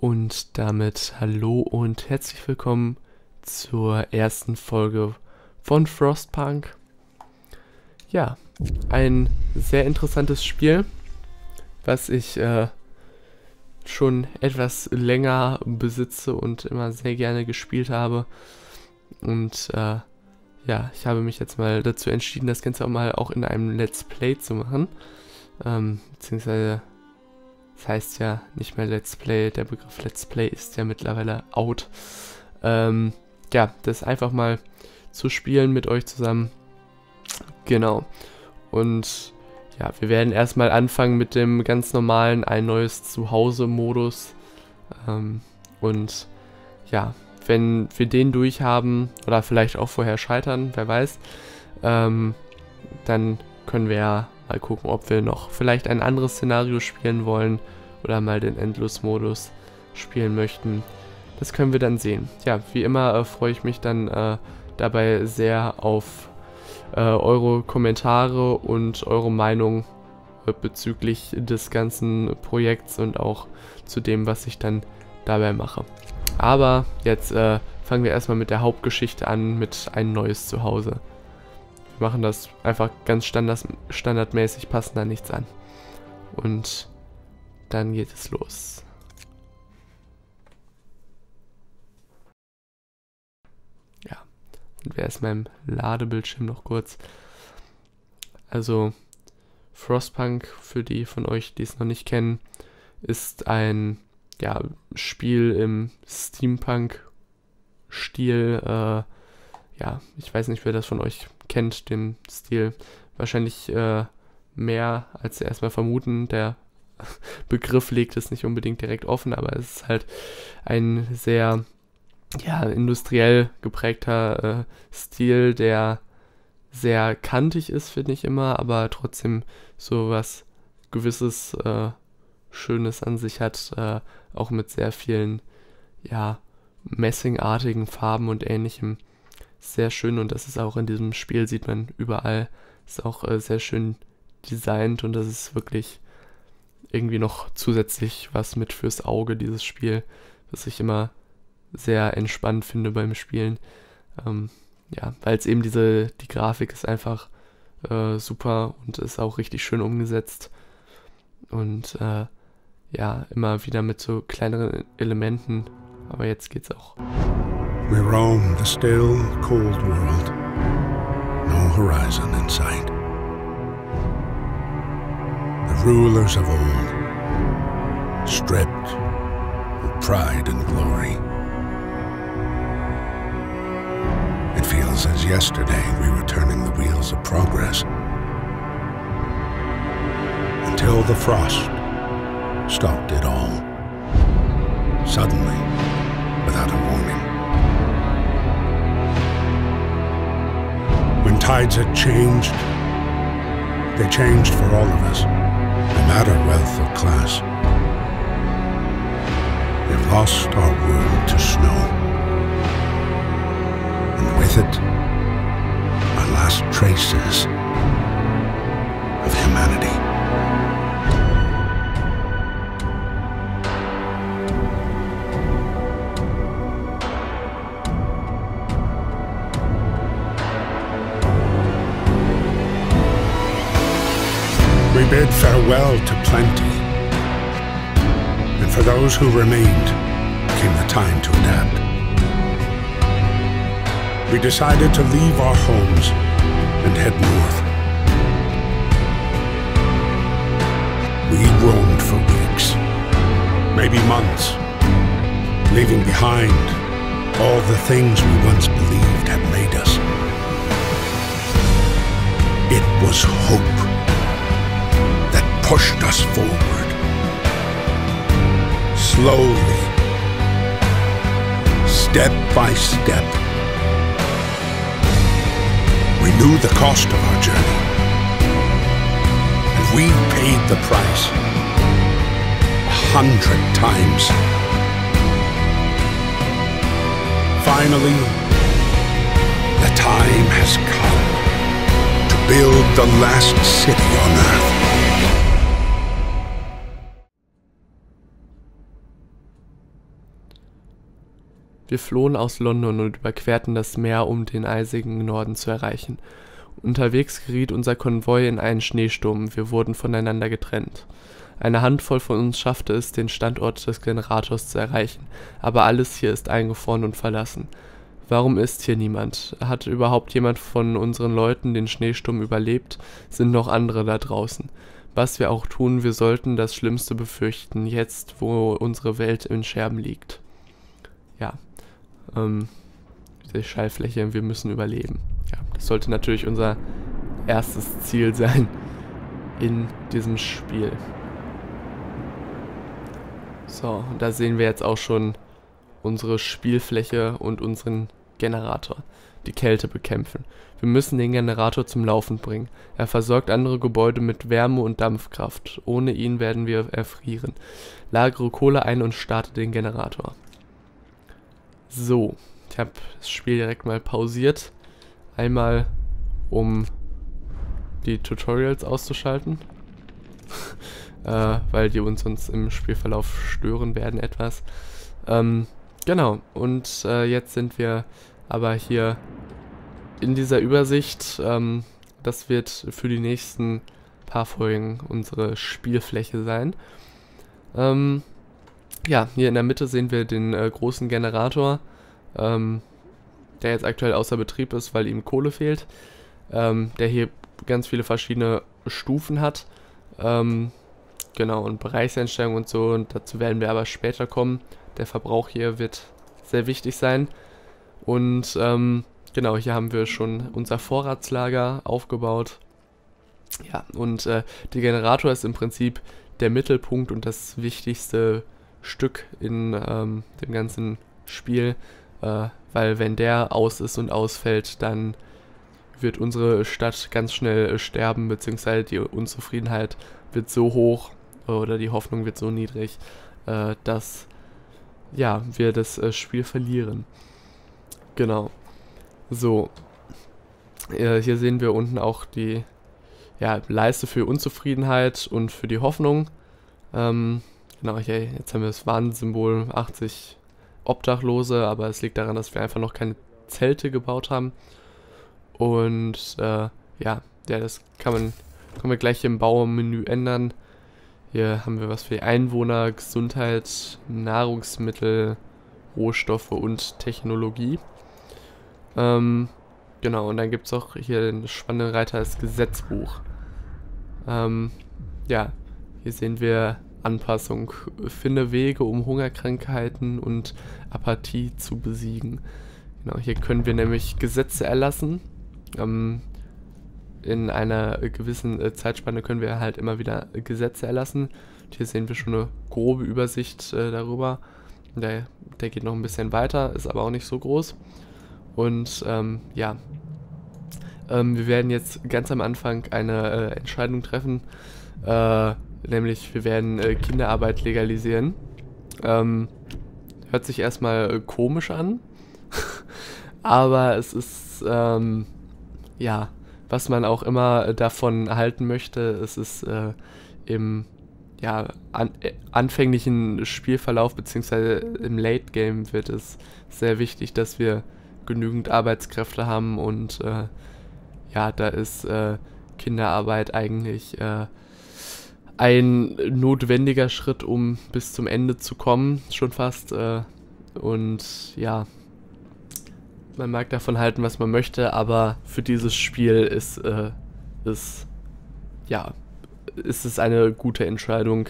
Und damit hallo und herzlich willkommen zur ersten Folge von Frostpunk. Ja, ein sehr interessantes Spiel, was ich äh, schon etwas länger besitze und immer sehr gerne gespielt habe. Und äh, ja, ich habe mich jetzt mal dazu entschieden, das Ganze auch mal auch in einem Let's Play zu machen. Ähm, beziehungsweise das heißt ja nicht mehr Let's Play, der Begriff Let's Play ist ja mittlerweile out. Ähm, ja, das einfach mal zu spielen mit euch zusammen. Genau. Und ja, wir werden erstmal anfangen mit dem ganz normalen Ein neues Zuhause-Modus. Ähm, und ja, wenn wir den durchhaben oder vielleicht auch vorher scheitern, wer weiß, ähm, dann können wir ja Mal gucken, ob wir noch vielleicht ein anderes Szenario spielen wollen oder mal den Endless-Modus spielen möchten. Das können wir dann sehen. Ja, wie immer äh, freue ich mich dann äh, dabei sehr auf äh, eure Kommentare und eure Meinung äh, bezüglich des ganzen Projekts und auch zu dem, was ich dann dabei mache. Aber jetzt äh, fangen wir erstmal mit der Hauptgeschichte an, mit ein neues Zuhause machen das einfach ganz standard, standardmäßig, passen da nichts an. Und dann geht es los. Ja, sind wir erstmal im Ladebildschirm noch kurz. Also, Frostpunk, für die von euch, die es noch nicht kennen, ist ein ja, Spiel im Steampunk-Stil. Äh, ja, ich weiß nicht, wer das von euch kennt, den Stil. Wahrscheinlich äh, mehr, als sie erstmal vermuten. Der Begriff legt es nicht unbedingt direkt offen, aber es ist halt ein sehr ja, industriell geprägter äh, Stil, der sehr kantig ist, finde ich immer, aber trotzdem so was gewisses äh, Schönes an sich hat, äh, auch mit sehr vielen, ja, messingartigen Farben und ähnlichem sehr schön und das ist auch in diesem Spiel, sieht man überall, ist auch äh, sehr schön designt und das ist wirklich irgendwie noch zusätzlich was mit fürs Auge, dieses Spiel, was ich immer sehr entspannt finde beim Spielen. Ähm, ja, weil es eben diese, die Grafik ist einfach äh, super und ist auch richtig schön umgesetzt. Und äh, ja, immer wieder mit so kleineren Elementen. Aber jetzt geht's auch. We roam the still, cold world. No horizon in sight. The rulers of old, stripped of pride and glory. It feels as yesterday we were turning the wheels of progress. Until the frost stopped it all. Suddenly, without a warning. When tides had changed, they changed for all of us, no matter wealth or class. We've lost our world to snow. And with it, our last traces of humanity. Farewell to plenty. And for those who remained, came the time to adapt. We decided to leave our homes and head north. We roamed for weeks, maybe months, leaving behind all the things we once believed had made us. It was hope pushed us forward. Slowly, step by step, we knew the cost of our journey. And we paid the price a hundred times. Finally, the time has come to build the last city on Earth. Wir flohen aus London und überquerten das Meer, um den eisigen Norden zu erreichen. Unterwegs geriet unser Konvoi in einen Schneesturm, wir wurden voneinander getrennt. Eine Handvoll von uns schaffte es, den Standort des Generators zu erreichen, aber alles hier ist eingefroren und verlassen. Warum ist hier niemand? Hat überhaupt jemand von unseren Leuten den Schneesturm überlebt? Sind noch andere da draußen? Was wir auch tun, wir sollten das Schlimmste befürchten, jetzt wo unsere Welt in Scherben liegt. Ähm, die Schallfläche, wir müssen überleben. Ja, das sollte natürlich unser erstes Ziel sein in diesem Spiel. So, und da sehen wir jetzt auch schon unsere Spielfläche und unseren Generator. Die Kälte bekämpfen. Wir müssen den Generator zum Laufen bringen. Er versorgt andere Gebäude mit Wärme und Dampfkraft. Ohne ihn werden wir erfrieren. Lagere Kohle ein und starte den Generator. So, ich habe das Spiel direkt mal pausiert. Einmal, um die Tutorials auszuschalten. äh, weil die uns sonst im Spielverlauf stören werden etwas. Ähm, genau, und äh, jetzt sind wir aber hier in dieser Übersicht. Ähm, das wird für die nächsten paar Folgen unsere Spielfläche sein. Ähm, ja, hier in der Mitte sehen wir den äh, großen Generator, ähm, der jetzt aktuell außer Betrieb ist, weil ihm Kohle fehlt. Ähm, der hier ganz viele verschiedene Stufen hat. Ähm, Genau, und Bereichseinstellungen und so, und dazu werden wir aber später kommen. Der Verbrauch hier wird sehr wichtig sein. Und ähm, genau, hier haben wir schon unser Vorratslager aufgebaut. Ja, und äh, der Generator ist im Prinzip der Mittelpunkt und das wichtigste Stück in ähm, dem ganzen Spiel, äh, weil wenn der aus ist und ausfällt, dann wird unsere Stadt ganz schnell äh, sterben, beziehungsweise die Unzufriedenheit wird so hoch, oder die Hoffnung wird so niedrig, äh, dass ja, wir das äh, Spiel verlieren. Genau. So. Äh, hier sehen wir unten auch die ja, Leiste für Unzufriedenheit und für die Hoffnung. Ähm, genau, hier, jetzt haben wir das Warnsymbol 80 Obdachlose, aber es liegt daran, dass wir einfach noch keine Zelte gebaut haben. Und äh, ja, ja, das kann man, können wir gleich im Baumenü ändern. Hier haben wir was für die Einwohner, Gesundheit, Nahrungsmittel, Rohstoffe und Technologie. Ähm, genau, und dann gibt es auch hier den spannenden Reiter als Gesetzbuch. Ähm, ja, hier sehen wir Anpassung. Finde Wege, um Hungerkrankheiten und Apathie zu besiegen. Genau, hier können wir nämlich Gesetze erlassen. Ähm, in einer gewissen äh, Zeitspanne können wir halt immer wieder Gesetze erlassen. Und hier sehen wir schon eine grobe Übersicht äh, darüber. Der, der geht noch ein bisschen weiter, ist aber auch nicht so groß. Und ähm, ja, ähm, wir werden jetzt ganz am Anfang eine äh, Entscheidung treffen, äh, nämlich wir werden äh, Kinderarbeit legalisieren. Ähm, hört sich erstmal äh, komisch an, aber es ist, ähm, ja, was man auch immer äh, davon halten möchte. Es ist äh, im ja, an, äh, anfänglichen Spielverlauf bzw. im Late Game wird es sehr wichtig, dass wir genügend Arbeitskräfte haben und ja, da ist Kinderarbeit eigentlich ein notwendiger Schritt, um bis zum Ende zu kommen, schon fast. und ja, man mag davon halten, was man möchte, aber für dieses Spiel ist, äh, ist ja, ist es eine gute Entscheidung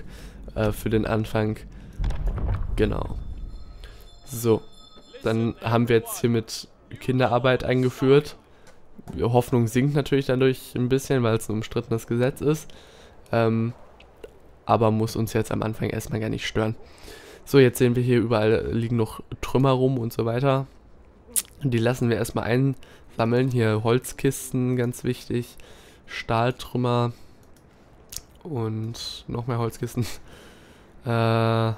äh, für den Anfang. Genau. So, dann haben wir jetzt hier mit Kinderarbeit eingeführt. Hoffnung sinkt natürlich dadurch ein bisschen, weil es ein umstrittenes Gesetz ist. Ähm, aber muss uns jetzt am Anfang erstmal gar nicht stören. So, jetzt sehen wir hier überall liegen noch Trümmer rum und so weiter. Die lassen wir erstmal einsammeln. Hier Holzkisten, ganz wichtig. Stahltrümmer. Und noch mehr Holzkisten. Äh, haben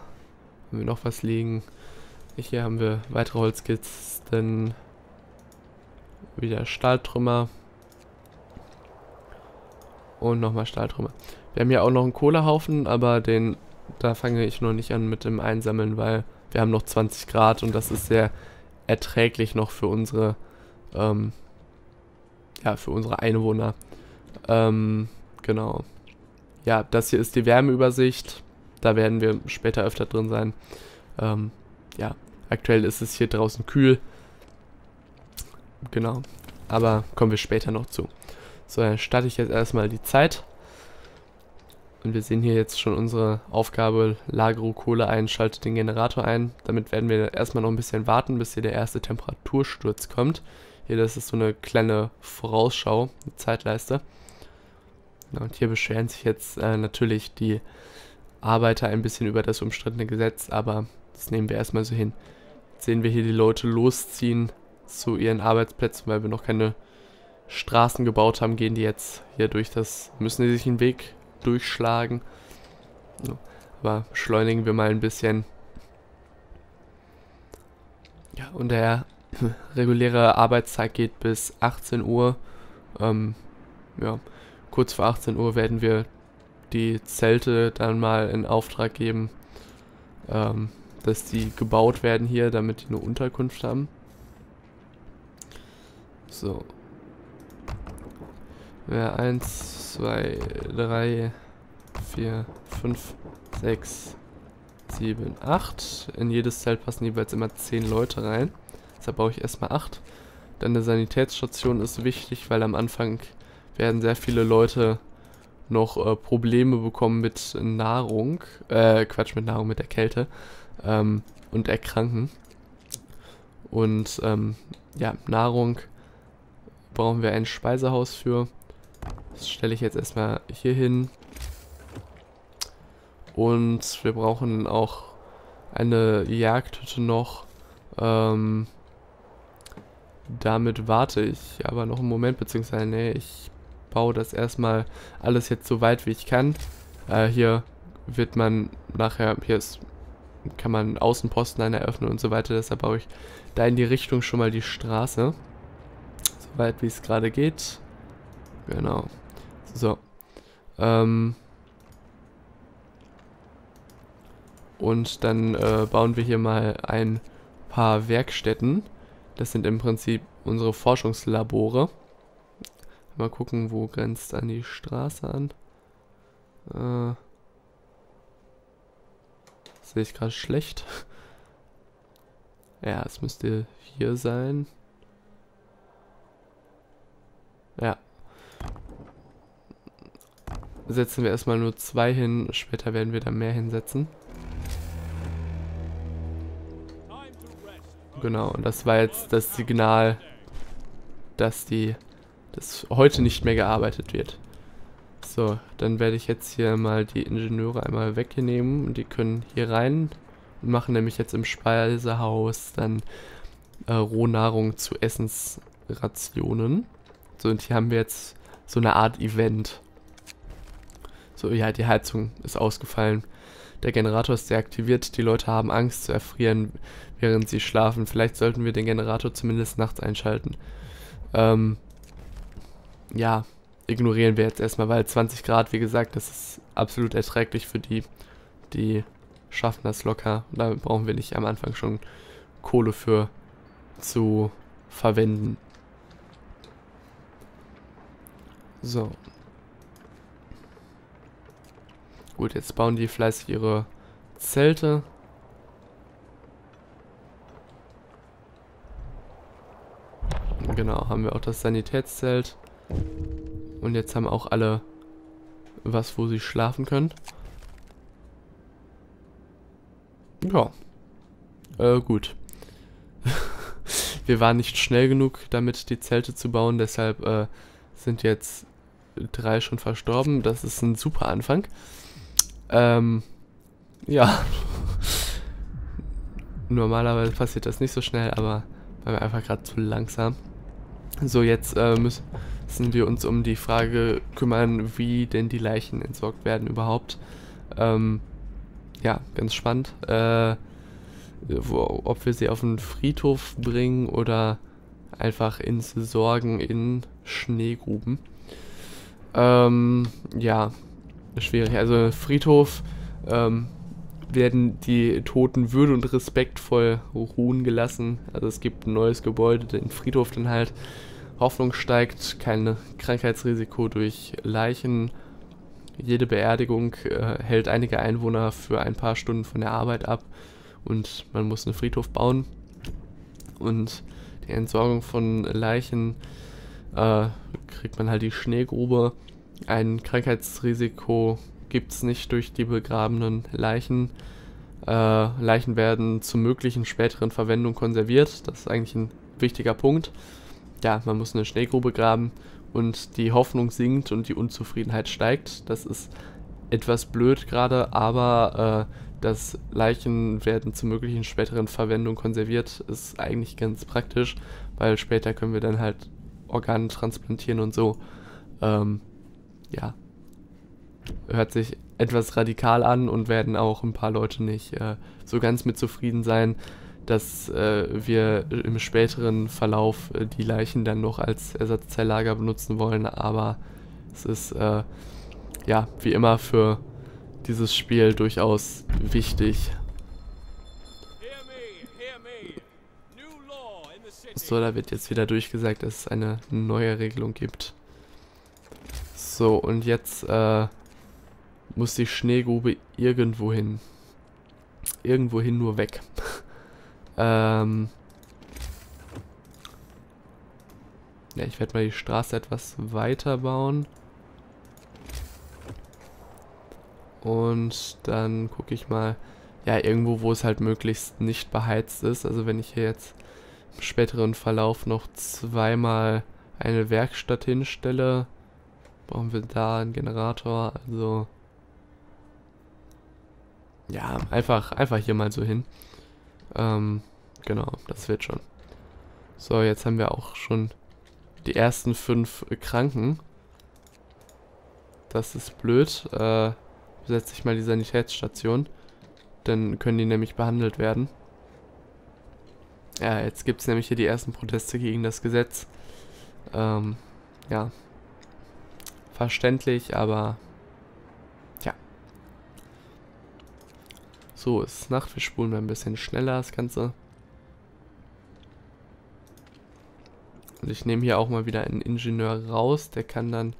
wir noch was liegen? Hier haben wir weitere Holzkisten. Wieder Stahltrümmer. Und nochmal Stahltrümmer. Wir haben hier auch noch einen Kohlehaufen, aber den da fange ich noch nicht an mit dem Einsammeln, weil wir haben noch 20 Grad und das ist sehr erträglich noch für unsere, ähm, ja, für unsere Einwohner. Ähm, genau. Ja, das hier ist die Wärmeübersicht. Da werden wir später öfter drin sein. Ähm, ja, aktuell ist es hier draußen kühl. Genau. Aber kommen wir später noch zu. So, dann starte ich jetzt erstmal die Zeit. Und wir sehen hier jetzt schon unsere Aufgabe, lagere Kohle ein, schalte den Generator ein. Damit werden wir erstmal noch ein bisschen warten, bis hier der erste Temperatursturz kommt. Hier, das ist so eine kleine Vorausschau, eine Zeitleiste. Und hier beschweren sich jetzt äh, natürlich die Arbeiter ein bisschen über das umstrittene Gesetz, aber das nehmen wir erstmal so hin. Jetzt sehen wir hier die Leute losziehen zu ihren Arbeitsplätzen, weil wir noch keine Straßen gebaut haben, gehen die jetzt hier durch das, müssen die sich einen Weg durchschlagen. Aber beschleunigen wir mal ein bisschen. Ja, und der reguläre Arbeitstag geht bis 18 Uhr. Ähm, ja, kurz vor 18 Uhr werden wir die Zelte dann mal in Auftrag geben, ähm, dass die gebaut werden hier, damit die eine Unterkunft haben. So. Ja, 1, 2, 3, 4, 5, 6, 7, 8. In jedes Zelt passen jeweils immer 10 Leute rein. Deshalb baue ich erstmal 8. Dann eine Sanitätsstation ist wichtig, weil am Anfang werden sehr viele Leute noch äh, Probleme bekommen mit Nahrung, äh, Quatsch, mit Nahrung, mit der Kälte ähm, und erkranken. Und ähm, ja, Nahrung brauchen wir ein Speisehaus für. Das stelle ich jetzt erstmal hier hin. Und wir brauchen auch eine Jagdhütte noch. Ähm, damit warte ich aber noch einen Moment, beziehungsweise, nee, ich baue das erstmal alles jetzt so weit wie ich kann. Äh, hier wird man nachher, hier ist, kann man Außenposten dann eröffnen und so weiter, deshalb baue ich da in die Richtung schon mal die Straße. So weit wie es gerade geht. Genau. So. Ähm. Und dann äh, bauen wir hier mal ein paar Werkstätten. Das sind im Prinzip unsere Forschungslabore. Mal gucken, wo grenzt an die Straße an. Äh, sehe ich gerade schlecht. ja, es müsste hier sein. Ja. Setzen wir erstmal nur zwei hin, später werden wir da mehr hinsetzen. Genau, und das war jetzt das Signal, dass die dass heute nicht mehr gearbeitet wird. So, dann werde ich jetzt hier mal die Ingenieure einmal wegnehmen und die können hier rein und machen nämlich jetzt im Speisehaus dann äh, Rohnahrung zu Essensrationen. So, und hier haben wir jetzt so eine Art Event. So, ja, die Heizung ist ausgefallen. Der Generator ist deaktiviert. Die Leute haben Angst zu erfrieren, während sie schlafen. Vielleicht sollten wir den Generator zumindest nachts einschalten. Ähm, ja, ignorieren wir jetzt erstmal, weil 20 Grad, wie gesagt, das ist absolut erträglich für die. Die schaffen das locker. Da brauchen wir nicht am Anfang schon Kohle für zu verwenden. So. Gut, jetzt bauen die fleißig ihre Zelte. Genau, haben wir auch das Sanitätszelt. Und jetzt haben auch alle was, wo sie schlafen können. Ja. Äh, gut. wir waren nicht schnell genug damit, die Zelte zu bauen, deshalb äh, sind jetzt drei schon verstorben. Das ist ein super Anfang. Ähm, ja. Normalerweise passiert das nicht so schnell, aber war mir einfach gerade zu langsam. So, jetzt äh, müssen wir uns um die Frage kümmern, wie denn die Leichen entsorgt werden überhaupt. Ähm, ja, ganz spannend. Äh, wo, ob wir sie auf den Friedhof bringen oder einfach ins Sorgen in Schneegruben. Ähm, ja, schwierig. Also Friedhof ähm, werden die Toten würde und respektvoll ruhen gelassen. Also es gibt ein neues Gebäude, den Friedhof dann halt. Hoffnung steigt, kein Krankheitsrisiko durch Leichen. Jede Beerdigung äh, hält einige Einwohner für ein paar Stunden von der Arbeit ab und man muss einen Friedhof bauen. Und die Entsorgung von Leichen äh, kriegt man halt die Schneegrube. Ein Krankheitsrisiko gibt es nicht durch die begrabenen Leichen. Äh, Leichen werden zur möglichen späteren Verwendung konserviert. Das ist eigentlich ein wichtiger Punkt. Ja, man muss eine Schneegrube graben und die Hoffnung sinkt und die Unzufriedenheit steigt. Das ist etwas blöd gerade, aber äh, dass Leichen werden zur möglichen späteren Verwendung konserviert, ist eigentlich ganz praktisch, weil später können wir dann halt Organe transplantieren und so. Ähm, ja, hört sich etwas radikal an und werden auch ein paar Leute nicht äh, so ganz mit zufrieden sein, dass äh, wir im späteren Verlauf äh, die Leichen dann noch als Ersatzzelllager benutzen wollen, aber es ist äh, ja wie immer für dieses Spiel durchaus wichtig. So, da wird jetzt wieder durchgesagt, dass es eine neue Regelung gibt. So, und jetzt äh, muss die Schneegrube irgendwo hin. Irgendwohin nur weg. ähm ja, ich werde mal die Straße etwas weiter bauen. Und dann gucke ich mal, ja, irgendwo, wo es halt möglichst nicht beheizt ist. Also wenn ich hier jetzt im späteren Verlauf noch zweimal eine Werkstatt hinstelle, brauchen wir da einen Generator. Also ja, einfach, einfach hier mal so hin. Ähm, genau, das wird schon. So, jetzt haben wir auch schon die ersten fünf Kranken. Das ist blöd. Äh, besetze ich mal die Sanitätsstation. Dann können die nämlich behandelt werden. Ja, jetzt gibt es nämlich hier die ersten Proteste gegen das Gesetz. Ähm, ja. Verständlich, aber... Ja. So, es ist Nacht. Wir spulen ein bisschen schneller das Ganze. Und ich nehme hier auch mal wieder einen Ingenieur raus. Der kann dann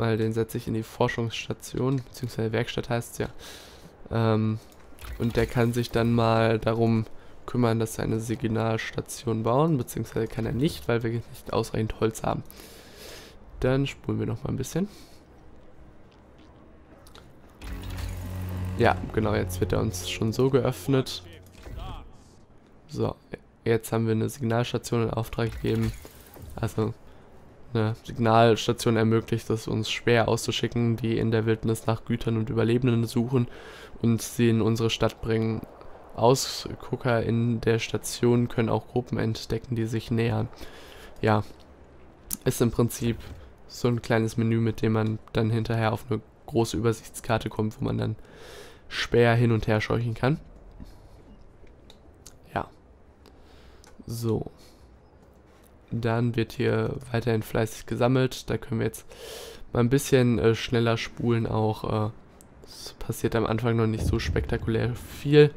weil den setze ich in die Forschungsstation, beziehungsweise Werkstatt heißt es ja. Ähm, und der kann sich dann mal darum kümmern, dass wir eine Signalstation bauen, beziehungsweise kann er nicht, weil wir nicht ausreichend Holz haben. Dann spulen wir noch mal ein bisschen. Ja, genau, jetzt wird er uns schon so geöffnet. So, jetzt haben wir eine Signalstation in Auftrag gegeben. Also eine Signalstation ermöglicht es uns schwer auszuschicken, die in der Wildnis nach Gütern und Überlebenden suchen und sie in unsere Stadt bringen. Ausgucker in der Station können auch Gruppen entdecken, die sich nähern. Ja, ist im Prinzip so ein kleines Menü, mit dem man dann hinterher auf eine große Übersichtskarte kommt, wo man dann schwer hin und her scheuchen kann. Ja. So. Dann wird hier weiterhin fleißig gesammelt. Da können wir jetzt mal ein bisschen äh, schneller spulen auch. Äh, es passiert am Anfang noch nicht so spektakulär viel.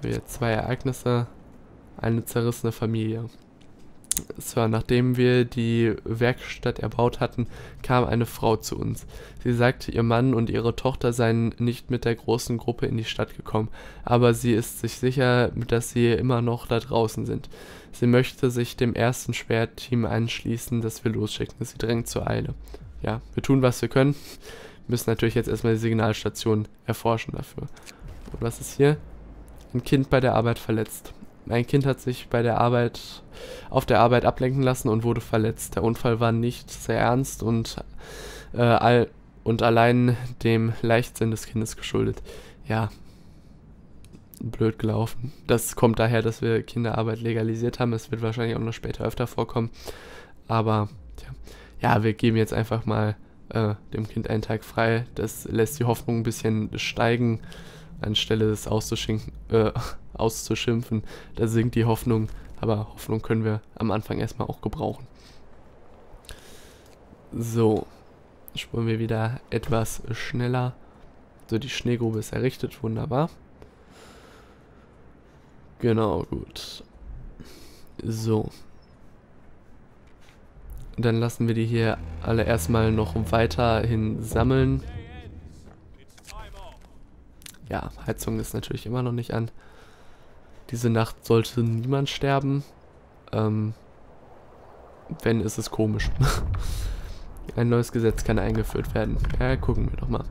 Wir zwei Ereignisse, eine zerrissene Familie. So, nachdem wir die Werkstatt erbaut hatten, kam eine Frau zu uns. Sie sagte, ihr Mann und ihre Tochter seien nicht mit der großen Gruppe in die Stadt gekommen, aber sie ist sich sicher, dass sie immer noch da draußen sind. Sie möchte sich dem ersten Schwertteam anschließen, das wir losschicken. Sie drängt zur Eile. Ja, wir tun, was wir können. Müssen natürlich jetzt erstmal die Signalstation erforschen dafür. Und was ist hier? Ein Kind bei der Arbeit verletzt. Mein Kind hat sich bei der Arbeit auf der Arbeit ablenken lassen und wurde verletzt. Der Unfall war nicht sehr ernst und äh, all und allein dem Leichtsinn des Kindes geschuldet. Ja, blöd gelaufen. Das kommt daher, dass wir Kinderarbeit legalisiert haben. Es wird wahrscheinlich auch noch später öfter vorkommen. Aber tja, ja, wir geben jetzt einfach mal äh, dem Kind einen Tag frei. Das lässt die Hoffnung ein bisschen steigen, anstelle des äh, auszuschimpfen. Da sinkt die Hoffnung. Aber Hoffnung können wir am Anfang erstmal auch gebrauchen. So, spulen wir wieder etwas schneller. So, die Schneegrube ist errichtet, wunderbar. Genau, gut. So. Dann lassen wir die hier alle erstmal noch weiterhin sammeln. Ja, Heizung ist natürlich immer noch nicht an. Diese Nacht sollte niemand sterben. Ähm, wenn, ist es komisch. Ein neues Gesetz kann eingeführt werden. Ja, gucken wir doch mal.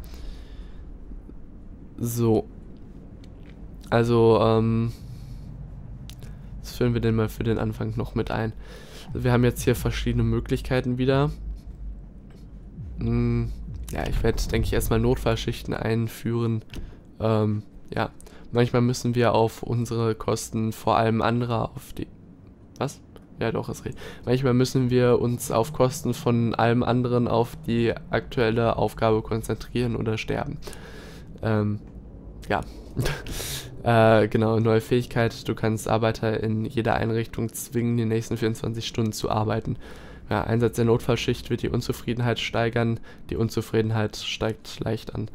So. Also, ähm, was führen wir denn mal für den Anfang noch mit ein? Also wir haben jetzt hier verschiedene Möglichkeiten wieder. Hm, ja, ich werde, denke ich, erstmal Notfallschichten einführen. Ähm, ja, manchmal müssen wir auf unsere Kosten vor allem anderer auf die... Was? Ja, doch, ist richtig. Manchmal müssen wir uns auf Kosten von allem anderen auf die aktuelle Aufgabe konzentrieren oder sterben. Ähm, ja. äh, genau, neue Fähigkeit. Du kannst Arbeiter in jeder Einrichtung zwingen, die nächsten 24 Stunden zu arbeiten. Ja, Einsatz der Notfallschicht wird die Unzufriedenheit steigern. Die Unzufriedenheit steigt leicht an.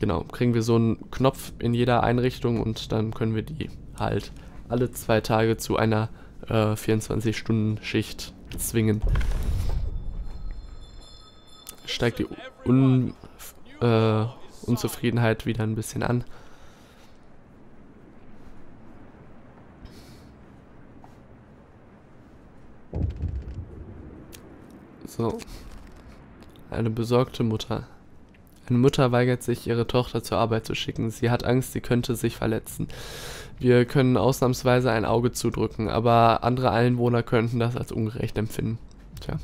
Genau, kriegen wir so einen Knopf in jeder Einrichtung und dann können wir die halt alle zwei Tage zu einer äh, 24-Stunden-Schicht zwingen. Steigt die Un äh, Unzufriedenheit wieder ein bisschen an. So. Eine besorgte Mutter. Eine Mutter weigert sich, ihre Tochter zur Arbeit zu schicken. Sie hat Angst, sie könnte sich verletzen. Wir können ausnahmsweise ein Auge zudrücken, aber andere Einwohner könnten das als ungerecht empfinden. Tja.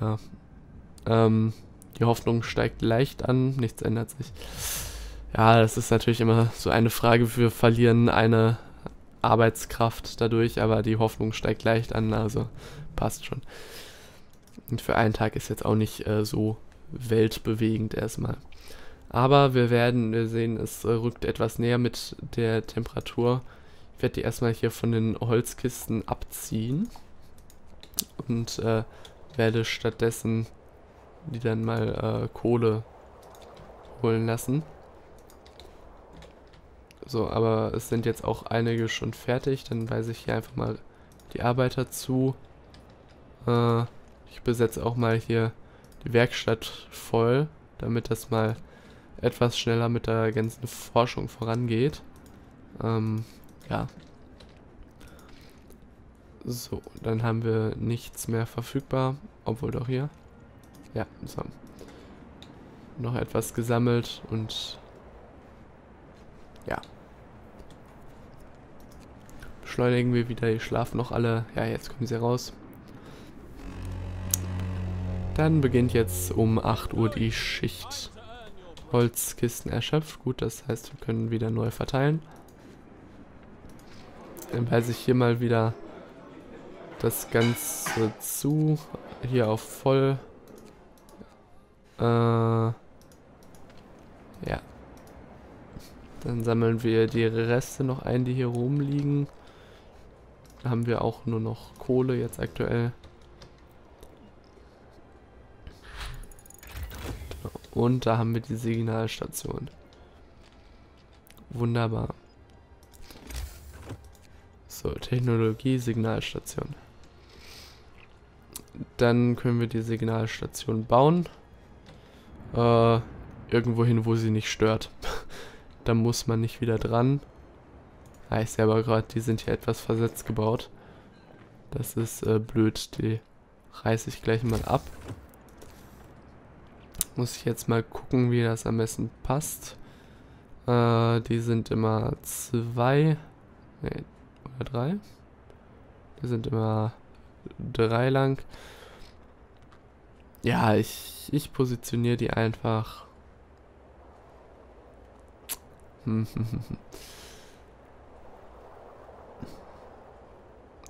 Ja. Ähm, die Hoffnung steigt leicht an, nichts ändert sich. Ja, das ist natürlich immer so eine Frage. Wir verlieren eine Arbeitskraft dadurch, aber die Hoffnung steigt leicht an, also passt schon. Und für einen Tag ist jetzt auch nicht äh, so weltbewegend erstmal. Aber wir werden, wir sehen, es äh, rückt etwas näher mit der Temperatur. Ich werde die erstmal hier von den Holzkisten abziehen und äh, werde stattdessen die dann mal äh, Kohle holen lassen. So, aber es sind jetzt auch einige schon fertig. Dann weise ich hier einfach mal die Arbeiter zu. Äh, ich besetze auch mal hier die Werkstatt voll, damit das mal etwas schneller mit der ganzen Forschung vorangeht. Ähm, ja. So, dann haben wir nichts mehr verfügbar, obwohl doch hier. Ja, so. Noch etwas gesammelt und ja. Beschleunigen wir wieder, die schlafen noch alle. Ja, jetzt kommen sie raus. Dann beginnt jetzt um 8 Uhr die Schicht. Holzkisten erschöpft. Gut, das heißt, wir können wieder neu verteilen. Dann weise ich hier mal wieder das Ganze zu. Hier auf voll. Äh, ja. Dann sammeln wir die Reste noch ein, die hier rumliegen. Da haben wir auch nur noch Kohle jetzt aktuell. Und da haben wir die Signalstation. Wunderbar. So, Technologie, Signalstation. Dann können wir die Signalstation bauen. Äh, irgendwo hin, wo sie nicht stört. da muss man nicht wieder dran. Ah, ich sehe aber gerade, die sind hier etwas versetzt gebaut. Das ist äh, blöd. Die reiße ich gleich mal ab. Muss ich jetzt mal gucken, wie das am besten passt. Äh, die sind immer zwei. Nee, oder drei? Die sind immer drei lang. Ja, ich, ich positioniere die einfach.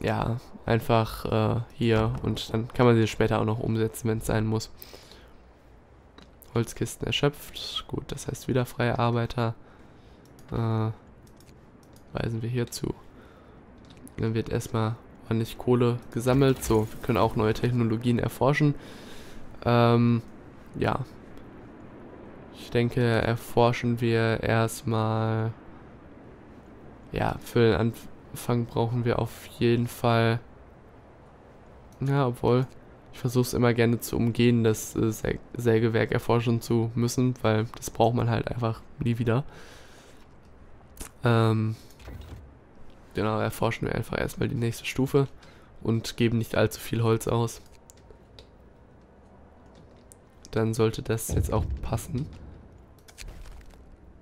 ja, einfach äh, hier und dann kann man sie später auch noch umsetzen, wenn es sein muss. Holzkisten erschöpft. Gut, das heißt wieder freie Arbeiter. Äh, weisen wir hierzu. Dann wird erstmal ordentlich Kohle gesammelt. So, wir können auch neue Technologien erforschen. Ähm, ja. Ich denke, erforschen wir erstmal... Ja, für den Anfang brauchen wir auf jeden Fall... Ja, obwohl... Ich versuche es immer gerne zu umgehen, das äh, Sägewerk erforschen zu müssen, weil das braucht man halt einfach nie wieder. Ähm, genau, erforschen wir einfach erstmal die nächste Stufe und geben nicht allzu viel Holz aus. Dann sollte das jetzt auch passen.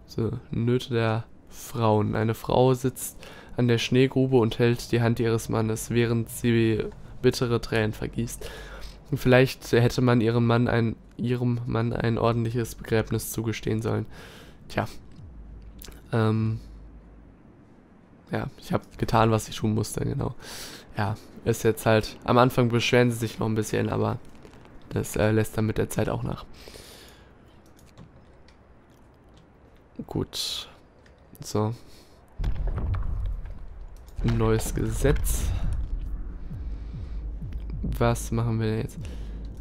So, Nöte der Frauen. Eine Frau sitzt an der Schneegrube und hält die Hand ihres Mannes, während sie bittere Tränen vergießt. Vielleicht hätte man ihrem Mann ein, ihrem Mann ein ordentliches Begräbnis zugestehen sollen. Tja. Ähm. Ja, ich habe getan, was ich tun musste, genau. Ja, ist jetzt halt. Am Anfang beschweren sie sich noch ein bisschen, aber das äh, lässt dann mit der Zeit auch nach. Gut. So. Neues Gesetz was machen wir jetzt?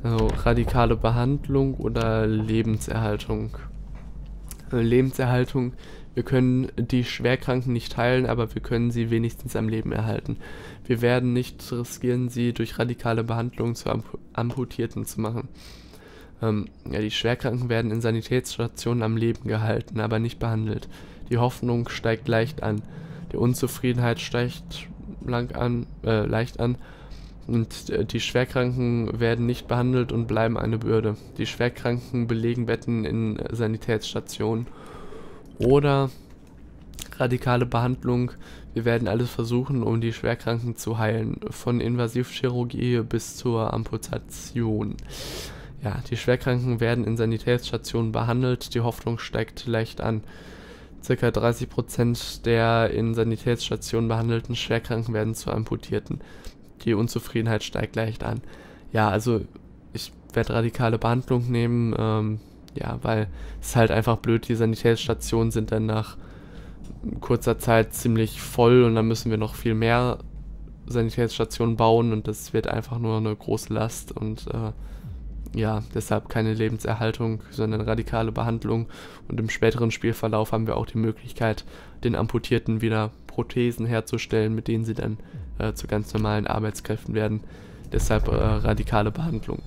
Also radikale Behandlung oder Lebenserhaltung? Also Lebenserhaltung, wir können die Schwerkranken nicht heilen, aber wir können sie wenigstens am Leben erhalten. Wir werden nicht riskieren, sie durch radikale Behandlung zu Amp Amputierten zu machen. Ähm, ja, die Schwerkranken werden in Sanitätsstationen am Leben gehalten, aber nicht behandelt. Die Hoffnung steigt leicht an. Die Unzufriedenheit steigt lang an, äh, leicht an und äh, die Schwerkranken werden nicht behandelt und bleiben eine Bürde. Die Schwerkranken belegen Betten in Sanitätsstationen. Oder radikale Behandlung. Wir werden alles versuchen, um die Schwerkranken zu heilen. Von Invasivchirurgie bis zur Amputation. Ja, die Schwerkranken werden in Sanitätsstationen behandelt. Die Hoffnung steigt leicht an. Circa 30% der in Sanitätsstationen behandelten Schwerkranken werden zu Amputierten die Unzufriedenheit steigt leicht an. Ja, also ich werde radikale Behandlung nehmen, ähm, ja, weil es halt einfach blöd, die Sanitätsstationen sind dann nach kurzer Zeit ziemlich voll und dann müssen wir noch viel mehr Sanitätsstationen bauen und das wird einfach nur eine große Last und äh, ja, deshalb keine Lebenserhaltung, sondern radikale Behandlung und im späteren Spielverlauf haben wir auch die Möglichkeit, den Amputierten wieder Prothesen herzustellen, mit denen sie dann äh, zu ganz normalen Arbeitskräften werden. Deshalb äh, radikale Behandlung.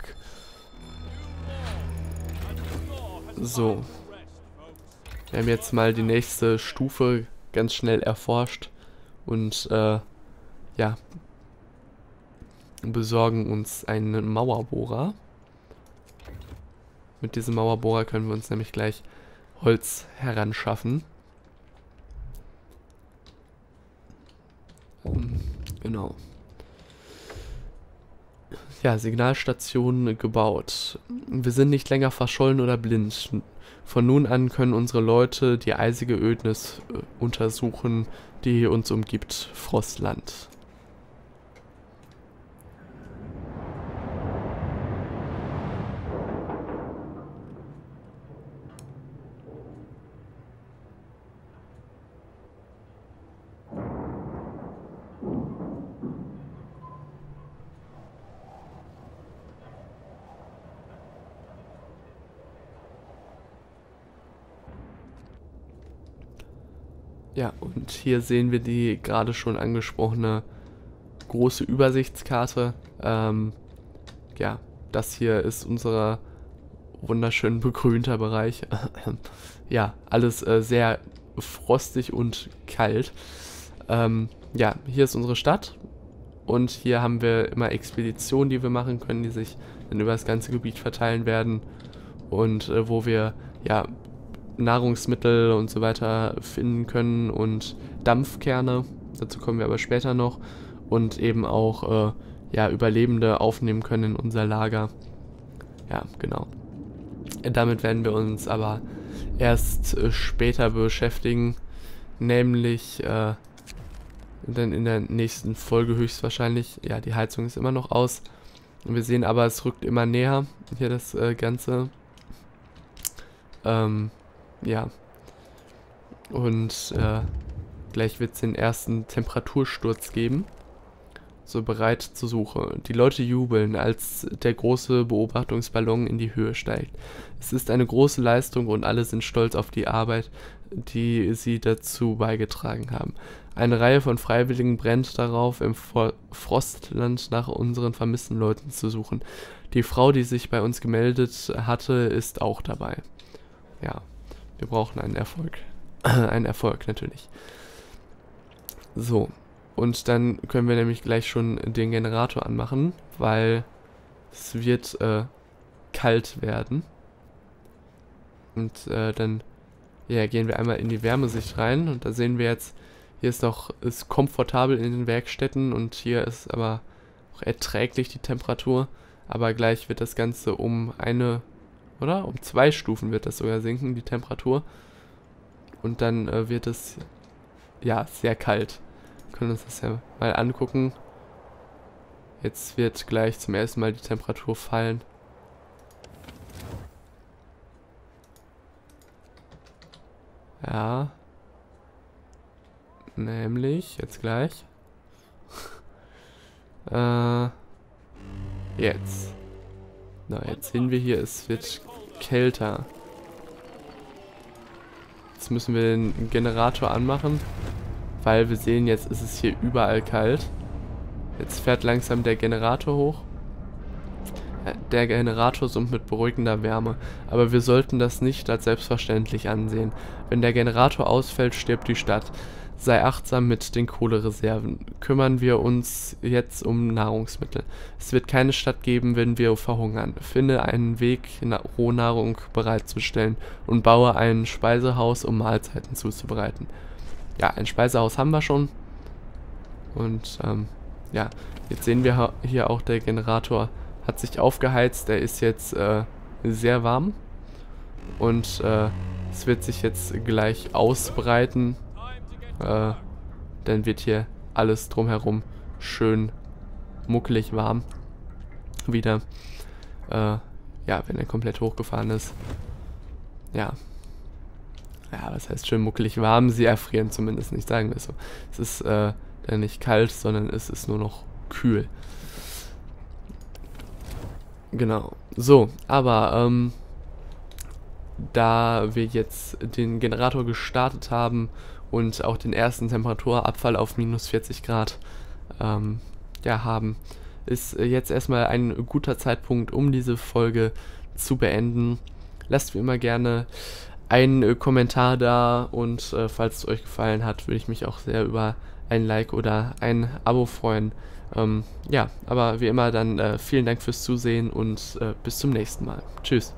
So. Wir haben jetzt mal die nächste Stufe ganz schnell erforscht und äh, ja, besorgen uns einen Mauerbohrer. Mit diesem Mauerbohrer können wir uns nämlich gleich Holz heranschaffen. Genau. Ja, Signalstation gebaut. Wir sind nicht länger verschollen oder blind. Von nun an können unsere Leute die eisige Ödnis äh, untersuchen, die uns umgibt, Frostland. Ja, und hier sehen wir die gerade schon angesprochene große Übersichtskarte. Ähm, ja, das hier ist unser wunderschön begrünter Bereich. ja, alles äh, sehr frostig und kalt. Ähm, ja, hier ist unsere Stadt und hier haben wir immer Expeditionen, die wir machen können, die sich dann über das ganze Gebiet verteilen werden und äh, wo wir ja Nahrungsmittel und so weiter finden können und Dampfkerne, dazu kommen wir aber später noch, und eben auch äh, ja, Überlebende aufnehmen können in unser Lager. Ja, genau. Damit werden wir uns aber erst äh, später beschäftigen, nämlich äh, dann in der nächsten Folge höchstwahrscheinlich. Ja, die Heizung ist immer noch aus. Wir sehen aber, es rückt immer näher, hier das äh, Ganze. Ähm, ja. Und äh, gleich wird es den ersten Temperatursturz geben. so bereit zur Suche. Die Leute jubeln, als der große Beobachtungsballon in die Höhe steigt. Es ist eine große Leistung und alle sind stolz auf die Arbeit, die sie dazu beigetragen haben. Eine Reihe von Freiwilligen brennt darauf, im Frostland nach unseren vermissten Leuten zu suchen. Die Frau, die sich bei uns gemeldet hatte, ist auch dabei. Ja, wir brauchen einen Erfolg. einen Erfolg natürlich. So, und dann können wir nämlich gleich schon den Generator anmachen, weil es wird äh, kalt werden. Und äh, dann ja, gehen wir einmal in die Wärmesicht rein und da sehen wir jetzt, hier ist noch ist komfortabel in den Werkstätten und hier ist aber auch erträglich die Temperatur. Aber gleich wird das Ganze um eine, oder? Um zwei Stufen wird das sogar sinken, die Temperatur. Und dann äh, wird es, ja, sehr kalt können uns das ja mal angucken. Jetzt wird gleich zum ersten Mal die Temperatur fallen. Ja. Nämlich, jetzt gleich. äh, jetzt. Na, jetzt sehen wir hier, es wird kälter. Jetzt müssen wir den Generator anmachen weil wir sehen, jetzt ist es hier überall kalt. Jetzt fährt langsam der Generator hoch. Der Generator summt mit beruhigender Wärme, aber wir sollten das nicht als selbstverständlich ansehen. Wenn der Generator ausfällt, stirbt die Stadt. Sei achtsam mit den Kohlereserven. Kümmern wir uns jetzt um Nahrungsmittel. Es wird keine Stadt geben, wenn wir verhungern. Finde einen Weg, Rohnahrung bereitzustellen und baue ein Speisehaus, um Mahlzeiten zuzubereiten ja, ein Speisehaus haben wir schon. Und ähm, ja, jetzt sehen wir hier auch, der Generator hat sich aufgeheizt. Der ist jetzt äh, sehr warm. Und äh, es wird sich jetzt gleich ausbreiten. Äh, dann wird hier alles drumherum schön muckelig warm. Wieder. Äh, ja, wenn er komplett hochgefahren ist. Ja, ja, was heißt schön muckelig warm? Sie erfrieren zumindest nicht, sagen wir es so. Es ist äh, nicht kalt, sondern es ist nur noch kühl. Genau. So, aber ähm, da wir jetzt den Generator gestartet haben und auch den ersten Temperaturabfall auf minus 40 Grad ähm, ja, haben, ist jetzt erstmal ein guter Zeitpunkt, um diese Folge zu beenden. Lasst wie immer gerne einen äh, Kommentar da und äh, falls es euch gefallen hat, würde ich mich auch sehr über ein Like oder ein Abo freuen. Ähm, ja, aber wie immer dann äh, vielen Dank fürs Zusehen und äh, bis zum nächsten Mal. Tschüss.